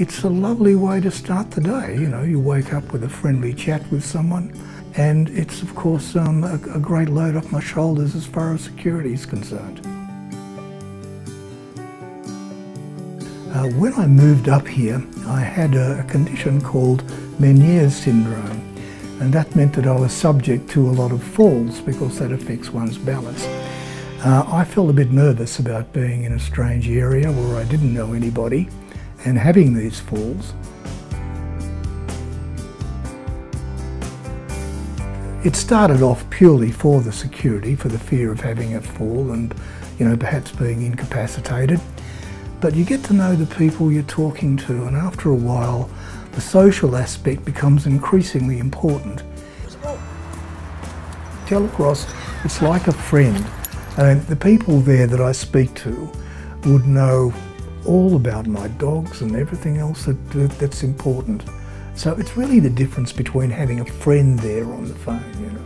it's a lovely way to start the day. You know, you wake up with a friendly chat with someone, and it's of course um, a, a great load off my shoulders as far as security is concerned. Uh, when I moved up here, I had a, a condition called Meniere's syndrome, and that meant that I was subject to a lot of falls because that affects one's balance. Uh, I felt a bit nervous about being in a strange area where I didn't know anybody and having these falls. It started off purely for the security, for the fear of having a fall and, you know, perhaps being incapacitated. But you get to know the people you're talking to and after a while the social aspect becomes increasingly important. Telecross, it's like a friend. And the people there that I speak to would know all about my dogs and everything else that, that's important. So it's really the difference between having a friend there on the phone, you know.